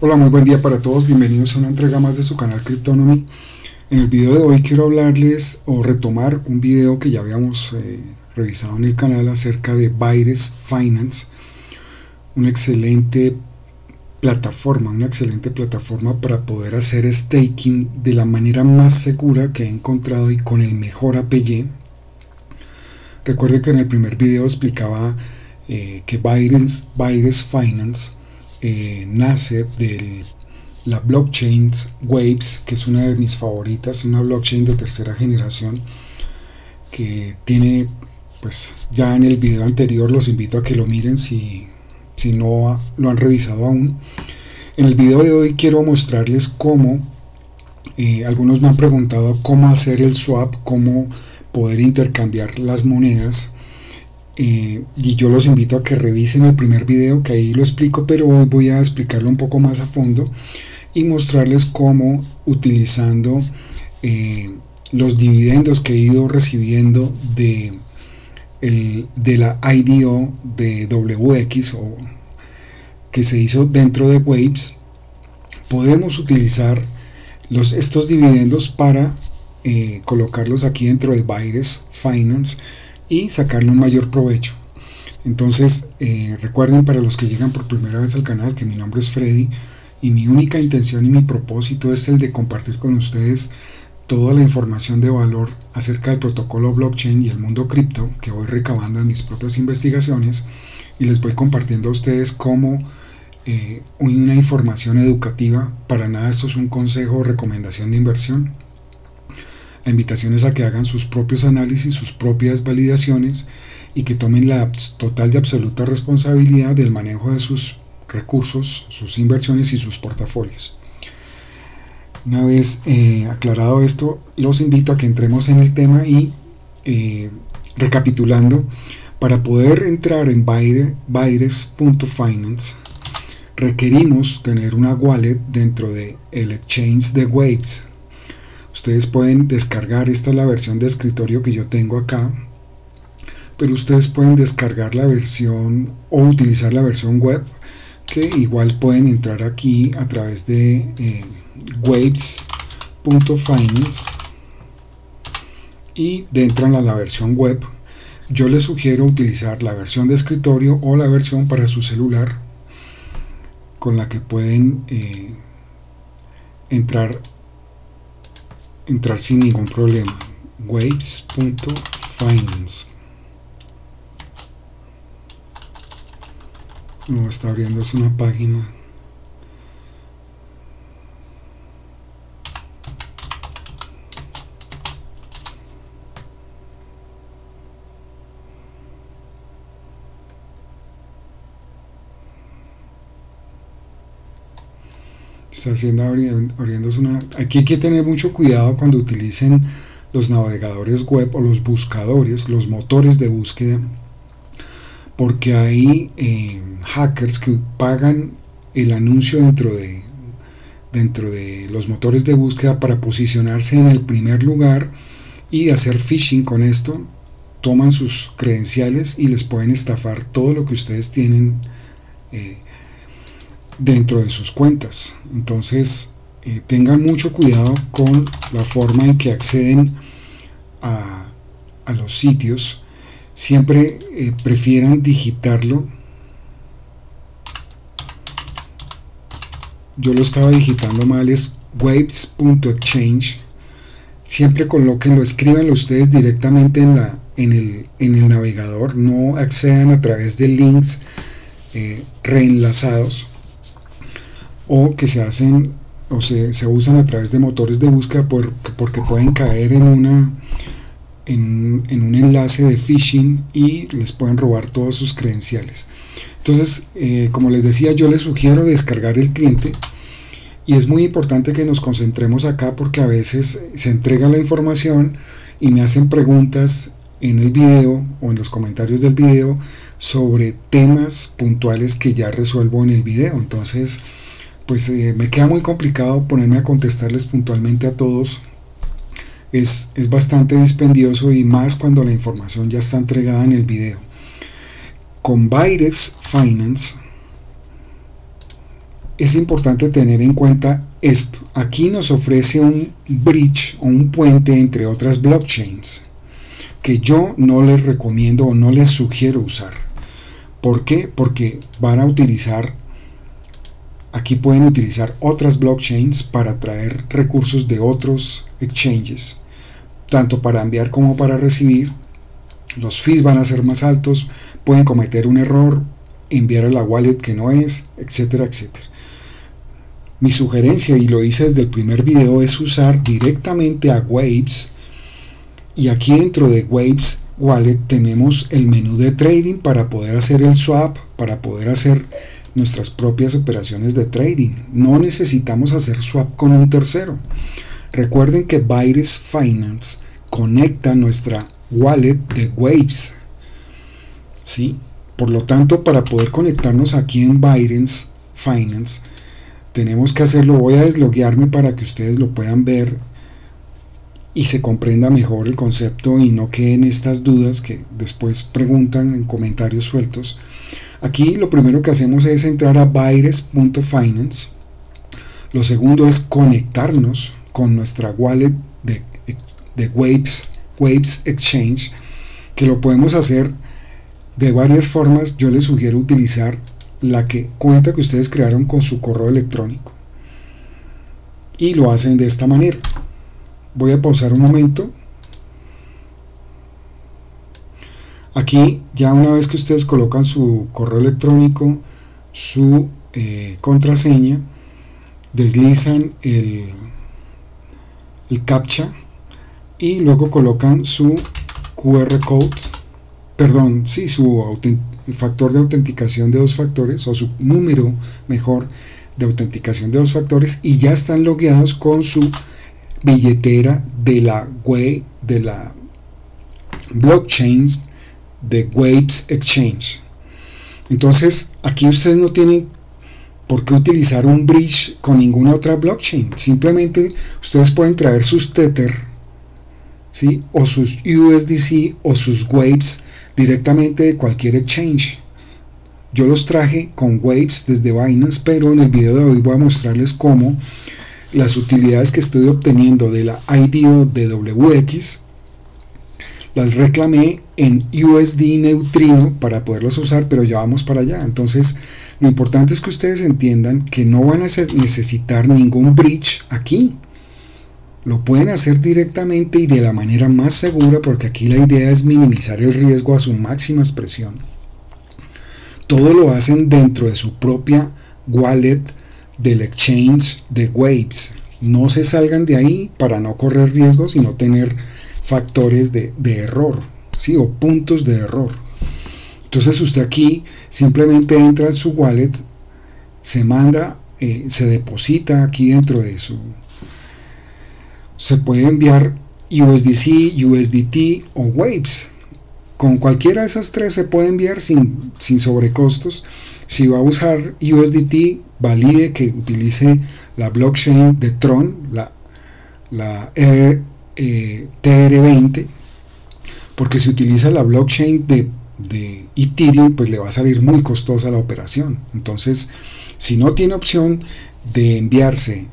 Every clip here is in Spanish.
Hola, muy buen día para todos. Bienvenidos a una entrega más de su canal Cryptonomy. En el video de hoy quiero hablarles o retomar un video que ya habíamos eh, revisado en el canal acerca de Baires Finance, una excelente plataforma, una excelente plataforma para poder hacer staking de la manera más segura que he encontrado y con el mejor APY. Recuerde que en el primer video explicaba eh, que Baires, Baires Finance eh, nace de la blockchain Waves, que es una de mis favoritas, una blockchain de tercera generación que tiene, pues ya en el video anterior los invito a que lo miren si, si no lo han revisado aún. En el video de hoy quiero mostrarles cómo, eh, algunos me han preguntado cómo hacer el swap, cómo poder intercambiar las monedas y yo los invito a que revisen el primer video que ahí lo explico pero hoy voy a explicarlo un poco más a fondo y mostrarles cómo utilizando eh, los dividendos que he ido recibiendo de, de la IDO de WX o que se hizo dentro de Waves podemos utilizar los, estos dividendos para eh, colocarlos aquí dentro de Baires Finance y sacarle un mayor provecho. Entonces, eh, recuerden para los que llegan por primera vez al canal que mi nombre es Freddy y mi única intención y mi propósito es el de compartir con ustedes toda la información de valor acerca del protocolo blockchain y el mundo cripto que voy recabando en mis propias investigaciones y les voy compartiendo a ustedes como eh, una información educativa. Para nada esto es un consejo o recomendación de inversión la invitación es a que hagan sus propios análisis, sus propias validaciones y que tomen la total y absoluta responsabilidad del manejo de sus recursos, sus inversiones y sus portafolios. Una vez eh, aclarado esto, los invito a que entremos en el tema y eh, recapitulando, para poder entrar en Baires.finance requerimos tener una wallet dentro del el exchange de Waves Ustedes pueden descargar, esta es la versión de escritorio que yo tengo acá, pero ustedes pueden descargar la versión o utilizar la versión web que igual pueden entrar aquí a través de eh, waves.finance y entran a la versión web yo les sugiero utilizar la versión de escritorio o la versión para su celular con la que pueden eh, entrar entrar sin ningún problema. Waves.finance no está abriéndose una página está haciendo abriéndose una aquí hay que tener mucho cuidado cuando utilicen los navegadores web o los buscadores los motores de búsqueda porque hay eh, hackers que pagan el anuncio dentro de dentro de los motores de búsqueda para posicionarse en el primer lugar y hacer phishing con esto toman sus credenciales y les pueden estafar todo lo que ustedes tienen eh, dentro de sus cuentas. Entonces, eh, tengan mucho cuidado con la forma en que acceden a, los sitios. Siempre eh, prefieran digitarlo. Yo lo estaba digitando mal, es waves.exchange. Siempre colóquenlo, escríbanlo ustedes directamente en, la, en, el, en el navegador. No accedan a través de links eh, reenlazados o que se hacen o se, usan a través de motores de búsqueda porque pueden caer en una en, un enlace de phishing y les pueden robar todas sus credenciales. Entonces eh, como les decía yo les sugiero descargar el cliente y es muy importante que nos concentremos acá porque a veces se entrega la información y me hacen preguntas en el video o en los comentarios del video sobre temas puntuales que ya resuelvo en el video. Entonces pues eh, me queda muy complicado ponerme a contestarles puntualmente a todos. Es, bastante dispendioso y más cuando la información ya está entregada en el video. Con Baires Finance es importante tener en cuenta esto. Aquí nos ofrece un bridge o un puente entre otras blockchains que yo no les recomiendo o no les sugiero usar. ¿Por qué? Porque van a utilizar, aquí pueden utilizar otras blockchains para traer recursos de otros exchanges, tanto para enviar como para recibir. Los fees van a ser más altos, pueden cometer un error, enviar a la wallet que no es, etcétera, etcétera. Mi sugerencia, y lo hice desde el primer video, es usar directamente a Waves. Y aquí dentro de Waves Wallet tenemos el menú de trading para poder hacer el swap, para poder hacer nuestras propias operaciones de trading. No necesitamos hacer swap con un tercero. Recuerden que Byres Finance conecta nuestra wallet de Waves. ¿Sí? Por lo tanto, para poder conectarnos aquí en Byres Finance, tenemos que hacerlo. Voy a desloguearme para que ustedes lo puedan ver y se comprenda mejor el concepto y no queden estas dudas que después preguntan en comentarios sueltos. Aquí lo primero que hacemos es entrar a byres.finance. Lo segundo es conectarnos con nuestra wallet de, de Waves, Waves Exchange, que lo podemos hacer de varias formas. Yo les sugiero utilizar la que cuenta que ustedes crearon con su correo electrónico. Y lo hacen de esta manera. Voy a pausar un momento. Aquí ya una vez que ustedes colocan su correo electrónico, su eh, contraseña, deslizan el, el captcha y luego colocan su QR code, perdón, sí, su factor de autenticación de dos factores o su número mejor de autenticación de dos factores y ya están logueados con su billetera de la web de la blockchain de Waves Exchange. Entonces, aquí ustedes no tienen por qué utilizar un bridge con ninguna otra blockchain. Simplemente ustedes pueden traer sus Tether, ¿sí? o sus USDC o sus Waves directamente de cualquier exchange. Yo los traje con Waves desde Binance, pero en el video de hoy voy a mostrarles cómo las utilidades que estoy obteniendo de la IDO de WX las reclamé en USD Neutrino para poderlos usar, pero ya vamos para allá. Entonces, lo importante es que ustedes entiendan que no van a necesitar ningún bridge aquí. Lo pueden hacer directamente y de la manera más segura porque aquí la idea es minimizar el riesgo a su máxima expresión. Todo lo hacen dentro de su propia wallet del exchange de Waves. No se salgan de ahí para no correr riesgos y no tener factores de, error, ¿sí? o puntos de error. Entonces usted aquí simplemente entra en su wallet, se manda, eh, se deposita aquí dentro de su... Se puede enviar USDC, USDT o Waves. Con cualquiera de esas tres se puede enviar sin, sin sobrecostos. Si va a usar USDT, valide que utilice la blockchain de Tron, la, la e, eh, TR20, porque si utiliza la blockchain de, Ethereum, pues le va a salir muy costosa la operación. Entonces, si no tiene opción de enviarse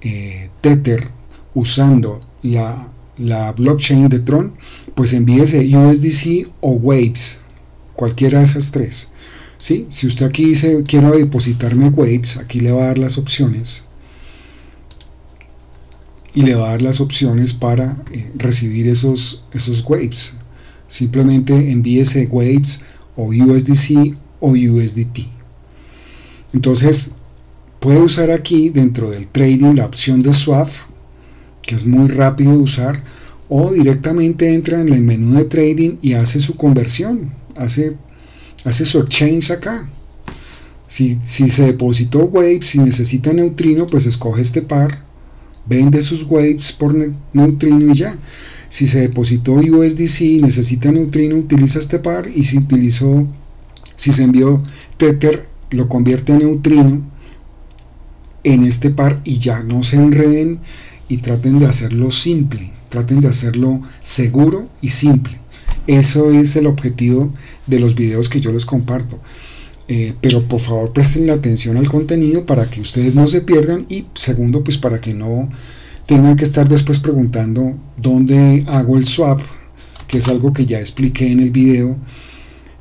eh, Tether usando la, la blockchain de Tron, pues envíese USDC o Waves, cualquiera de esas tres. ¿Sí? Si usted aquí dice quiero depositarme Waves, aquí le va a dar las opciones y le va a dar las opciones para eh, recibir esos, esos Waves. Simplemente envíese Waves o USDC o USDT. Entonces puede usar aquí dentro del trading la opción de swap, que es muy rápido de usar, o directamente entra en el menú de trading y hace su conversión, hace hace su exchange acá. Si, se depositó Waves, si necesita neutrino, pues escoge este par, vende sus Waves por neutrino y ya. Si se depositó USDC y necesita neutrino, utiliza este par y si utilizó, si se envió Tether, lo convierte a neutrino en este par y ya no se enreden y traten de hacerlo simple, traten de hacerlo seguro y simple. Eso es el objetivo de los videos que yo les comparto. Eh, pero por favor presten atención al contenido para que ustedes no se pierdan y segundo pues para que no tengan que estar después preguntando dónde hago el swap que es algo que ya expliqué en el video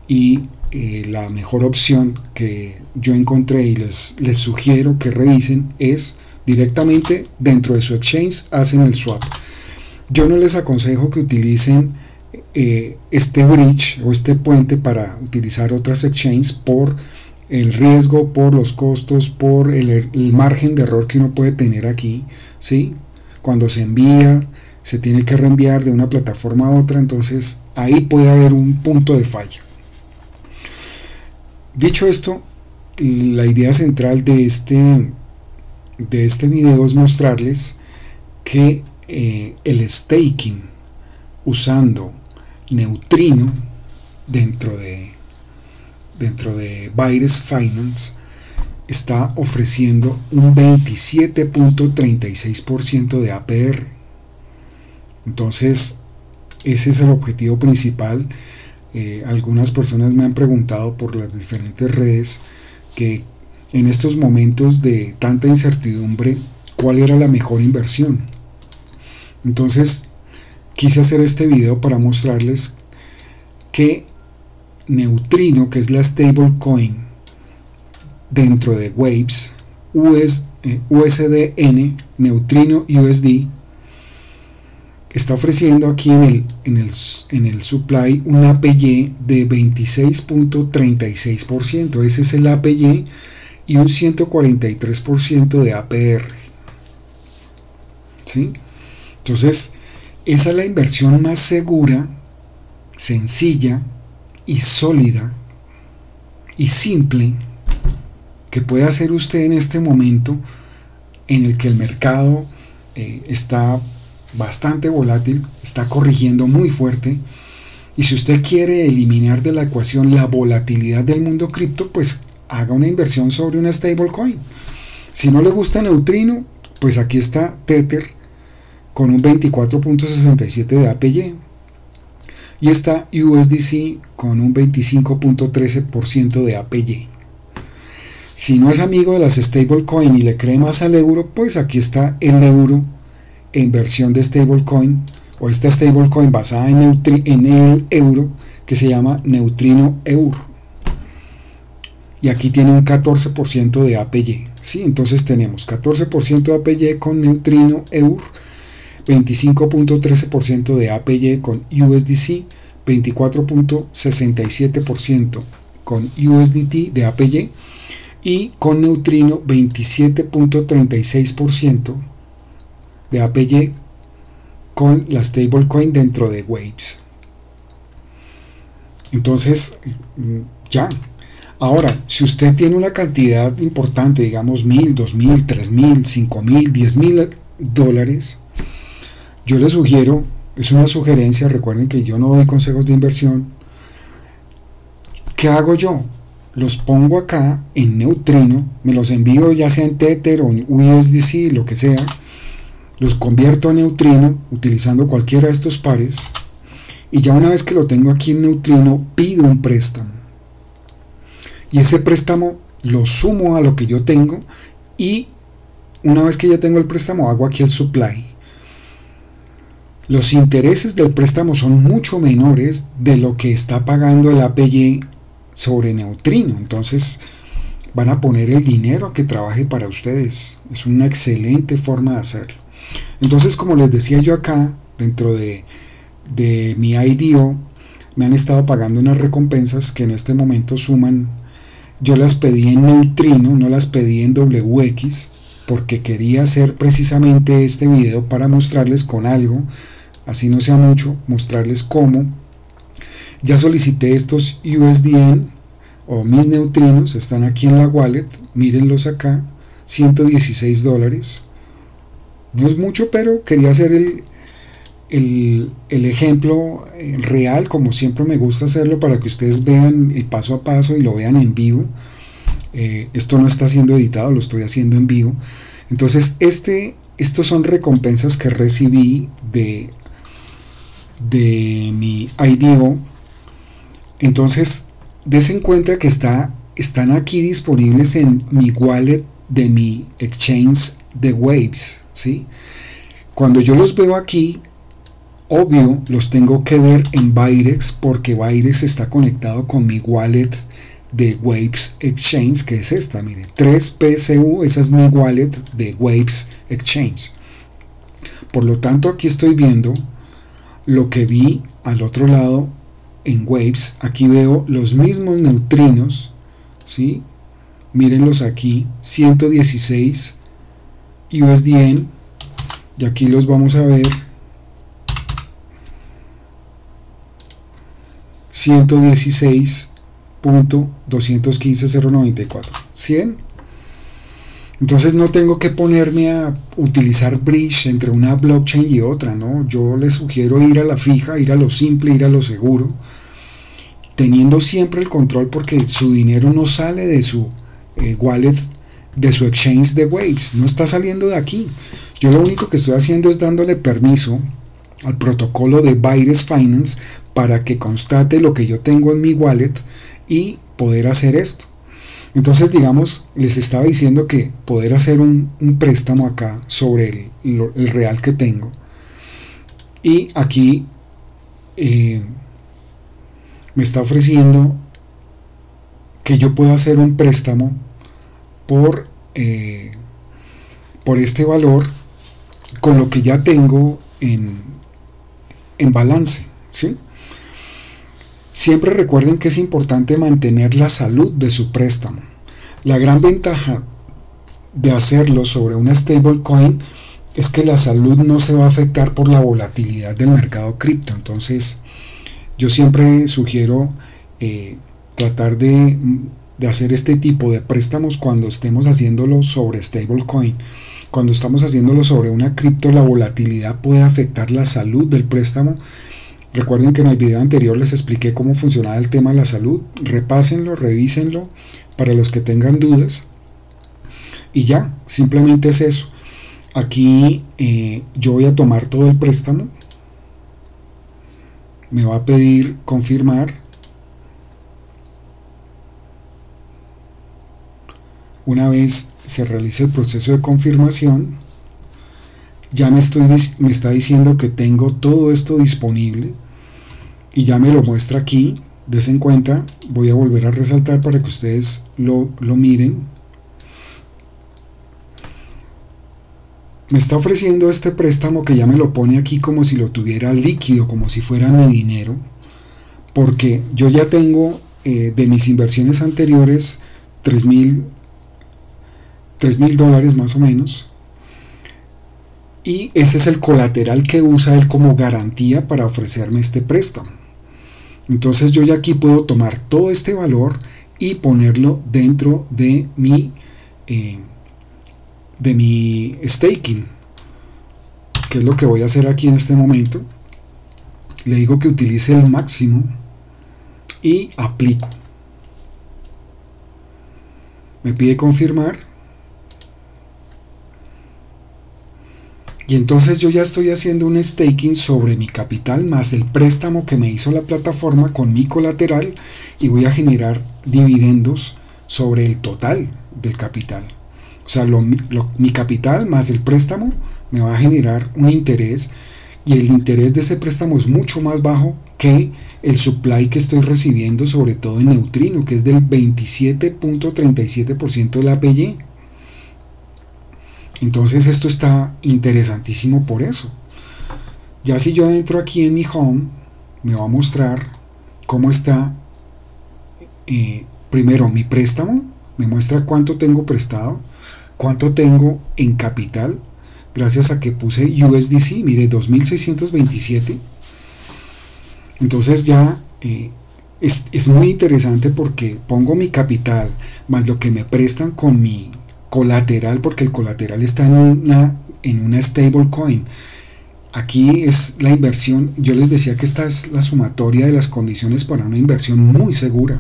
y eh, la mejor opción que yo encontré y les, les sugiero que revisen es directamente dentro de su exchange hacen el swap. Yo no les aconsejo que utilicen eh, este bridge o este puente para utilizar otras exchanges por el riesgo, por los costos, por el, margen de error que uno puede tener aquí, ¿sí? Cuando se envía, se tiene que reenviar de una plataforma a otra, entonces ahí puede haber un punto de falla. Dicho esto, la idea central de este, de este video es mostrarles que eh, el staking usando neutrino dentro de dentro de Byres Finance está ofreciendo un 27.36% de APR. Entonces, ese es el objetivo principal. Eh, algunas personas me han preguntado por las diferentes redes que en estos momentos de tanta incertidumbre, ¿cuál era la mejor inversión? Entonces, quise hacer este video para mostrarles que Neutrino, que es la stablecoin dentro de Waves, US, eh, USDN, Neutrino USD, está ofreciendo aquí en el, en el, en el supply un APY de 26.36%. Ese es el APY y un 143% de APR. ¿Sí? Entonces, esa es la inversión más segura, sencilla y sólida y simple que puede hacer usted en este momento en el que el mercado eh, está bastante volátil, está corrigiendo muy fuerte. Y si usted quiere eliminar de la ecuación la volatilidad del mundo cripto, pues haga una inversión sobre una stablecoin. Si no le gusta Neutrino, pues aquí está Tether con un 24.67 de APY. Y está USDC con un 25.13% de APY. Si no es amigo de las stablecoin y le cree más al euro, pues aquí está el euro en versión de stablecoin o esta stablecoin basada en, en el euro que se llama Neutrino Euro. Y aquí tiene un 14% de APY. ¿sí? Entonces tenemos 14% de APY con Neutrino Euro 25.13% de APY con USDC, 24.67% con USDT de APY y con Neutrino 27.36% de APY con la stablecoin dentro de Waves. Entonces, mm, ya. Ahora, si usted tiene una cantidad importante, digamos mil, dos mil, tres mil, cinco mil, diez mil dólares, yo les sugiero, es una sugerencia, recuerden que yo no doy consejos de inversión. ¿Qué hago yo? Los pongo acá en neutrino, me los envío ya sea en Tether o en USDC, lo que sea. Los convierto a neutrino utilizando cualquiera de estos pares. Y ya una vez que lo tengo aquí en neutrino, pido un préstamo. Y ese préstamo lo sumo a lo que yo tengo y una vez que ya tengo el préstamo hago aquí el supply los intereses del préstamo son mucho menores de lo que está pagando el APY sobre neutrino. Entonces van a poner el dinero a que trabaje para ustedes. Es una excelente forma de hacerlo. Entonces, como les decía yo acá, dentro de, de mi IDO, me han estado pagando unas recompensas que en este momento suman. Yo las pedí en neutrino, no las pedí en WX, porque quería hacer precisamente este video para mostrarles con algo así no sea mucho, mostrarles cómo. Ya solicité estos USDN o mis neutrinos, están aquí en la wallet, mírenlos acá, 116 dólares. No es mucho, pero quería hacer el, el, ejemplo eh, real, como siempre me gusta hacerlo, para que ustedes vean el paso a paso y lo vean en vivo. Eh, esto no está siendo editado, lo estoy haciendo en vivo. Entonces, este, estos son recompensas que recibí de de mi IDO, entonces des en cuenta que está están aquí disponibles en mi wallet de mi exchange de Waves, ¿sí? Cuando yo los veo aquí, obvio, los tengo que ver en Byrex porque Byrex está conectado con mi wallet de Waves Exchange, que es esta, miren, 3PSU, esa es mi wallet de Waves Exchange. Por lo tanto, aquí estoy viendo lo que vi al otro lado en Waves. Aquí veo los mismos neutrinos, ¿sí? Mírenlos aquí, 116 USDN y aquí los vamos a ver 116.215.094 100 entonces no tengo que ponerme a utilizar bridge entre una blockchain y otra no yo les sugiero ir a la fija ir a lo simple ir a lo seguro teniendo siempre el control porque su dinero no sale de su eh, wallet de su exchange de Waves, no está saliendo de aquí. Yo lo único que estoy haciendo es dándole permiso al protocolo de Byres Finance para que constate lo que yo tengo en mi wallet y poder hacer esto. Entonces, digamos, les estaba diciendo que poder hacer un, préstamo acá sobre el, real que tengo. Y aquí eh, me está ofreciendo que yo pueda hacer un préstamo por, eh, por este valor con lo que ya tengo en, en balance. ¿sí? Siempre recuerden que es importante mantener la salud de su préstamo. La gran ventaja de hacerlo sobre una stablecoin es que la salud no se va a afectar por la volatilidad del mercado cripto. Entonces, yo siempre sugiero eh, tratar de de hacer este tipo de préstamos cuando estemos haciéndolo sobre stablecoin. Cuando estamos haciéndolo sobre una cripto, la volatilidad puede afectar la salud del préstamo. Recuerden que en el video anterior les expliqué cómo funcionaba el tema de la salud. Repásenlo, revísenlo para los que tengan dudas. Y ya, simplemente es eso. Aquí eh, yo voy a tomar todo el préstamo. Me va a pedir confirmar Una vez se realice el proceso de confirmación, ya me, estoy, me está diciendo que tengo todo esto disponible y ya me lo muestra aquí. Des en cuenta, voy a volver a resaltar para que ustedes lo, lo miren. Me está ofreciendo este préstamo que ya me lo pone aquí como si lo tuviera líquido, como si fuera mi dinero, porque yo ya tengo eh, de mis inversiones anteriores 3.000 3 mil dólares más o menos. Y ese es el colateral que usa él como garantía para ofrecerme este préstamo. Entonces yo ya aquí puedo tomar todo este valor y ponerlo dentro de mi, eh, de mi staking. Que es lo que voy a hacer aquí en este momento. Le digo que utilice el máximo y aplico. Me pide confirmar Y entonces yo ya estoy haciendo un staking sobre mi capital más el préstamo que me hizo la plataforma con mi colateral y voy a generar dividendos sobre el total del capital. O sea, mi capital más el préstamo me va a generar un interés y el interés de ese préstamo es mucho más bajo que el supply que estoy recibiendo, sobre todo en neutrino, que es del 27.37% de la APY. Entonces esto está interesantísimo por eso. Ya si yo entro aquí en mi home, me va a mostrar cómo está eh, primero mi préstamo, me muestra cuánto tengo prestado, cuánto tengo en capital, gracias a que puse USDC, mire, 2627. Entonces ya eh, es, es, muy interesante porque pongo mi capital más lo que me prestan con mi colateral, porque el colateral está en una, en una stablecoin. Aquí es la inversión, yo les decía que esta es la sumatoria de las condiciones para una inversión muy segura.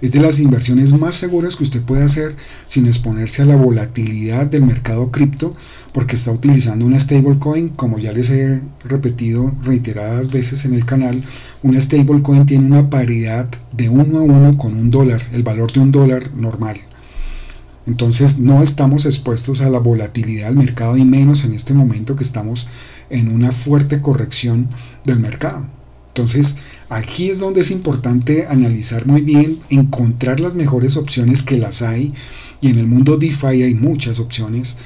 Es de las inversiones más seguras que usted puede hacer sin exponerse a la volatilidad del mercado cripto porque está utilizando una stablecoin, como ya les he repetido reiteradas veces en el canal, una stablecoin tiene una paridad de uno a uno con un dólar, el valor de un dólar normal. Entonces no estamos expuestos a la volatilidad del mercado y menos en este momento que estamos en una fuerte corrección del mercado. Entonces aquí es donde es importante analizar muy bien, encontrar las mejores opciones que las hay y en el mundo DeFi hay muchas opciones,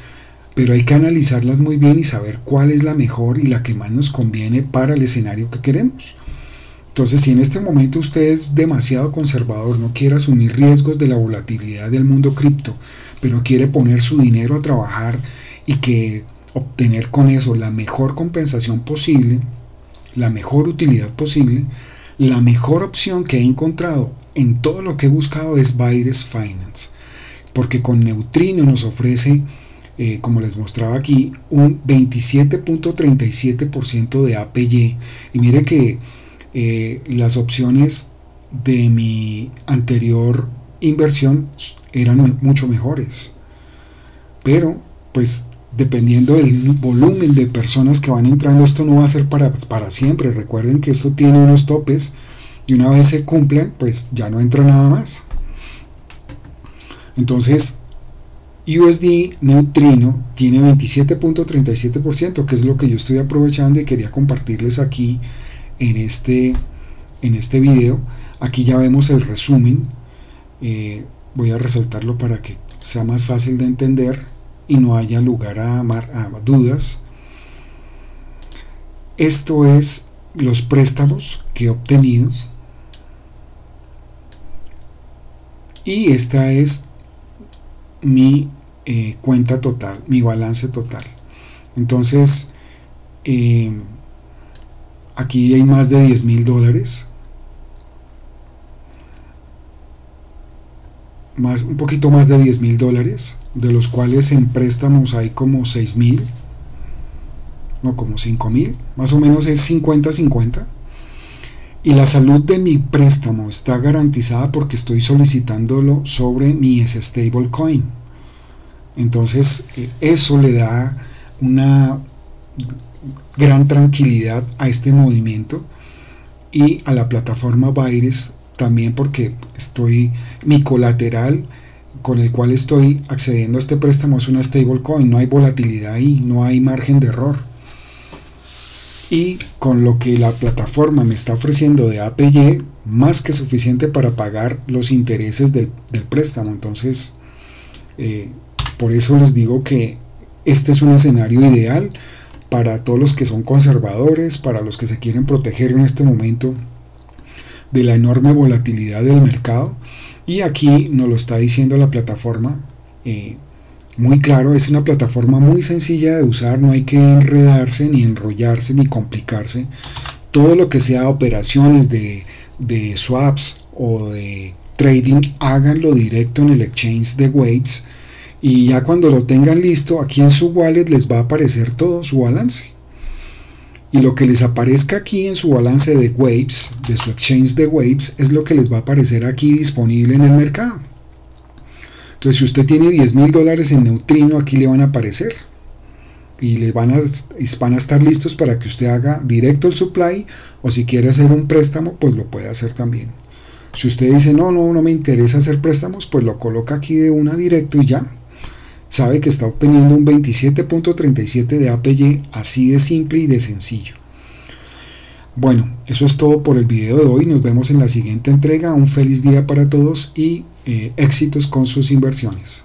pero hay que analizarlas muy bien y saber cuál es la mejor y la que más nos conviene para el escenario que queremos. Entonces, si en este momento usted es demasiado conservador, no quiere asumir riesgos de la volatilidad del mundo cripto, pero quiere poner su dinero a trabajar y que obtener con eso la mejor compensación posible, la mejor utilidad posible, la mejor opción que he encontrado en todo lo que he buscado es Baires Finance, porque con Neutrino nos ofrece, eh, como les mostraba aquí, un 27.37% de APY. Y mire que eh, las opciones de mi anterior inversión eran mucho mejores. Pero, pues, dependiendo del volumen de personas que van entrando, esto no va a ser para, para siempre. Recuerden que esto tiene unos topes y una vez se cumplen, pues ya no entra nada más. Entonces, USD Neutrino tiene 27.37%, que es lo que yo estoy aprovechando y quería compartirles aquí en este, en este video. Aquí ya vemos el resumen. Eh, voy a resaltarlo para que sea más fácil de entender y no haya lugar a, a dudas. Esto es los préstamos que he obtenido. Y esta es mi eh, cuenta total, mi balance total. Entonces, eh, Aquí hay más de 10 mil dólares. Más, un poquito más de 10 mil dólares, de los cuales en préstamos hay como 6 mil, no como 5 mil, más o menos es 50-50. Y la salud de mi préstamo está garantizada porque estoy solicitándolo sobre mi stablecoin. Entonces, eh, eso le da una gran tranquilidad a este movimiento y a la plataforma Baires también porque estoy mi colateral con el cual estoy accediendo a este préstamo es una stablecoin, no hay volatilidad ahí, no hay margen de error. Y con lo que la plataforma me está ofreciendo de APY, más que suficiente para pagar los intereses del, préstamo. Entonces, eh, por eso les digo que este es un escenario ideal para todos los que son conservadores, para los que se quieren proteger en este momento de la enorme volatilidad del mercado. Y aquí nos lo está diciendo la plataforma. Eh, muy claro, es una plataforma muy sencilla de usar, no hay que enredarse, ni enrollarse, ni complicarse. Todo lo que sea operaciones de, de swaps o de trading, háganlo directo en el exchange de Waves y ya cuando lo tengan listo, aquí en su wallet les va a aparecer todo su balance. Y lo que les aparezca aquí en su balance de Waves, de su exchange de Waves, es lo que les va a aparecer aquí disponible en el mercado. Entonces, si usted tiene 10 mil dólares en Neutrino, aquí le van a aparecer. Y le van a, van a estar listos para que usted haga directo el supply o si quiere hacer un préstamo, pues lo puede hacer también. Si usted dice, no, no, no me interesa hacer préstamos, pues lo coloca aquí de una directo y ya, sabe que está obteniendo un 27.37 de APY así de simple y de sencillo. Bueno, eso es todo por el video de hoy. Nos vemos en la siguiente entrega. Un feliz día para todos y eh, éxitos con sus inversiones.